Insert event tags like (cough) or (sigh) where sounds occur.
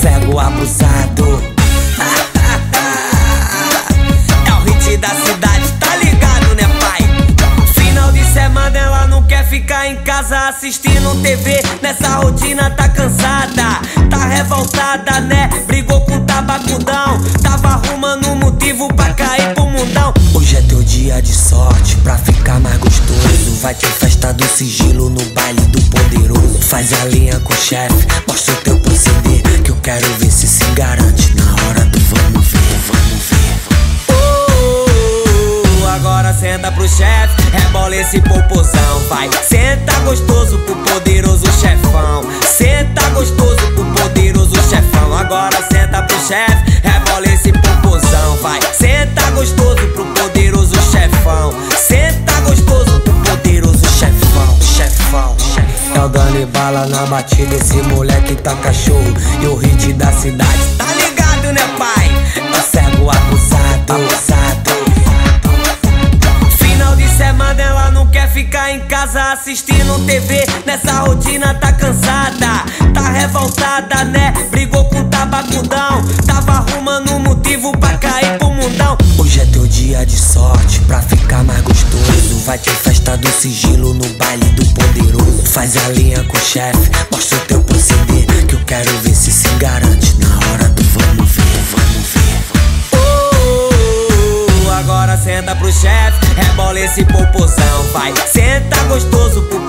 cego abusado. (laughs) É o hit da cidade, tá ligado, né, pai? Final de semana ela não quer ficar em casa assistindo TV. Nessa rotina tá cansada, tá revoltada, né? Brigou com o tabacudão, tava arrumando um motivo pra cair pro mundão. Hoje é teu dia de sorte pra ficar mais gostoso. Vai ter festa do sigilo no baile do poderoso. Faz a linha com o chefe, mostra o teu procedimento. Quero ver se se garante na hora do vamos ver, vamos ver. Oh, agora senta pro chefe, rebola esse popozão, vai. Senta gostoso pro poderoso chefão. Chefão. É o Dani Bala na batida, esse moleque tá cachorro. E o hit da cidade, Tá ligado, né, pai? tá cego abusado, abusado. Final de semana ela não quer ficar em casa assistindo TV. Nessa rotina tá cansada, tá revoltada, né? Brigou com tabacudão, tava arrumando um motivo pra cair pro mundão. Hoje é teu dia de sorte pra ficar mais gostoso. Vai ter festa do sigilo no baile do. Faz a linha com o chefe, mostra o teu proceder. Que eu quero ver se se garante na hora do vamos ver, vamos ver. Oh, agora senta pro chefe, rebola esse popozão, vai. Senta gostoso pro